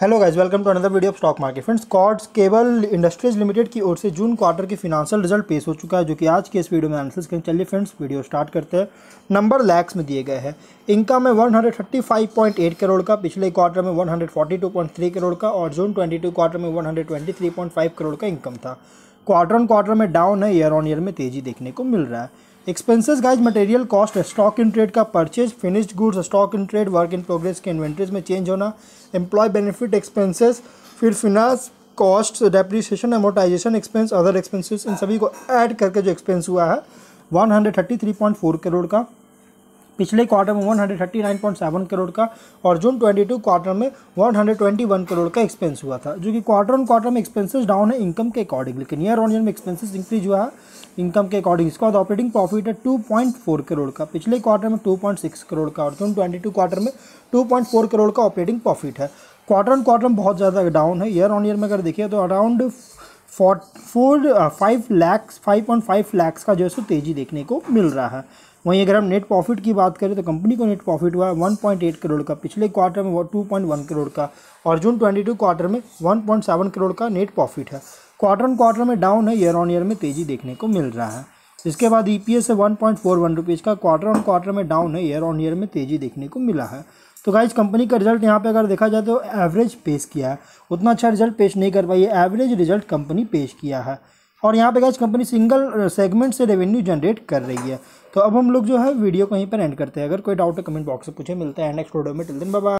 Hello guys welcome to another video of stock market friends Cords Cable Industries Limited की ओर से June quarter की financial result पेश हो चुका है, जो कि आज के इस वीडियो में एनालिसिस करें चलिए फ्रेंड्स वीडियो स्टार्ट करते हैं। नंबर लैक्स में दिए गए हैं। इनकम में 135.8 करोड़ का, पिछले क्वार्टर में 142.3 करोड़ का और जून 22 क्वार्टर में 123.5 करोड़ का इनकम था। क्वार्टर ऑन क्वार्टर में डाउन है ईयर ऑन ईयर में तेज़ी देखने को मिल रहा है। Expenses guys material cost stock in trade का purchase finished goods stock in trade work in progress के इन्वेंट्रीज में चेंज होना एम्प्लॉय बेनिफिट एक्सपेंसेस फिर finance cost depreciation amortisation expense other expenses इन सभी को ऐड करके जो एक्सपेंस हुआ है 133.4 करोड़ का। पिछले क्वार्टर में 139.7 करोड़ का और जून 22 क्वार्टर में 121 करोड़ का एक्सपेंस हुआ था, जो कि क्वार्टर ऑन क्वार्टर में एक्सपेंसेस डाउन है इनकम के अकॉर्डिंग लेकिन ईयर ऑन ईयर में एक्सपेंसेस इंक्रीज हुआ है इनकम के अकॉर्डिंग इसके बाद ऑपरेटिंग प्रॉफिट है 2.4 करोड़ का, पिछले क्वार्टर में 2.6 करोड़ का और जून 22 क्वार्टर में 2.4 करोड़ का ऑपरेटिंग प्रॉफिट है। क्वार्टर ऑन क्वार्टर में बहुत ज़्यादा डाउन है ईयर ऑन ईयर में अगर देखिए तो around four four five lakhs five point five lakhs का जो है सो तेज़ी देखने को मिल रहा है। वहीं अगर हम नेट प्रॉफिट की बात करें तो कंपनी को नेट प्रॉफिट हुआ है 1.8 करोड़ का, पिछले क्वार्टर में 2.1 करोड़ का और जून 22 क्वार्टर में 1.7 करोड़ का नेट प्रॉफिट है। क्वार्टर ऑन क्वार्टर में डाउन है ईयर ऑन ईयर में तेज़ी देखने को मिल रहा है। इसके बाद ई पी एस है one point four one rupees का क्वार्टर ऑन क्वार्टर में डाउन है ईयर ऑन ईयर में तेज़ी देखने को मिला है। तो गाइज़ कंपनी का रिज़ल्ट यहाँ पे अगर देखा जाए तो एवरेज पेश किया है। उतना अच्छा रिज़ल्ट पेश नहीं कर पाई है एवरेज रिज़ल्ट कंपनी पेश किया है। और यहाँ पे गाइज़ कंपनी सिंगल सेगमेंट से रेवेन्यू जनरेट कर रही है। तो अब हम लोग जो है वीडियो को यहीं पर एंड करते हैं। अगर कोई डाउट है कमेंट बॉक्स से पूछे, मिलते हैं नेक्स्ट वीडियो में। टिल दिन बाबा